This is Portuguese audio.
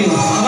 Ayo,